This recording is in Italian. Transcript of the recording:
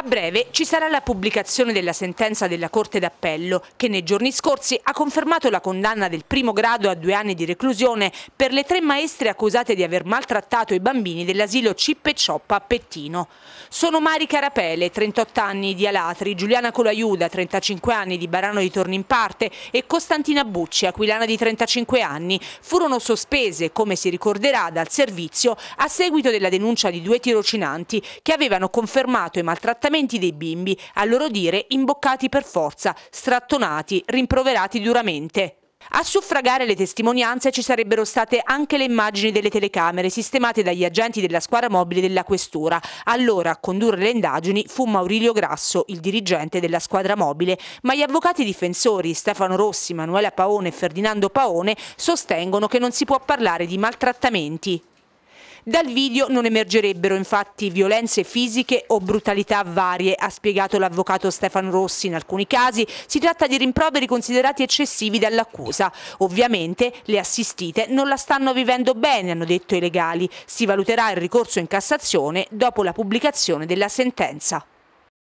A breve ci sarà la pubblicazione della sentenza della Corte d'Appello che nei giorni scorsi ha confermato la condanna del primo grado a due anni di reclusione per le tre maestre accusate di aver maltrattato i bambini dell'asilo Cippe Cioppa a Pettino. Sono Mari Carapele, 38 anni di Alatri, Giuliana Colaiuda, 35 anni di Barano di Tornimparte e Costantina Bucci, aquilana di 35 anni. Furono sospese, come si ricorderà, dal servizio a seguito della denuncia di due tirocinanti che avevano confermato i maltrattamenti trattamenti dei bimbi, a loro dire imboccati per forza, strattonati, rimproverati duramente. A suffragare le testimonianze ci sarebbero state anche le immagini delle telecamere sistemate dagli agenti della squadra mobile della questura. Allora a condurre le indagini fu Maurilio Grasso, il dirigente della squadra mobile, ma gli avvocati difensori Stefano Rossi, Manuela Paone e Ferdinando Paone sostengono che non si può parlare di maltrattamenti. Dal video non emergerebbero infatti violenze fisiche o brutalità varie, ha spiegato l'avvocato Stefano Rossi. In alcuni casi si tratta di rimproveri considerati eccessivi dall'accusa. Ovviamente le assistite non la stanno vivendo bene, hanno detto i legali. Si valuterà il ricorso in Cassazione dopo la pubblicazione della sentenza.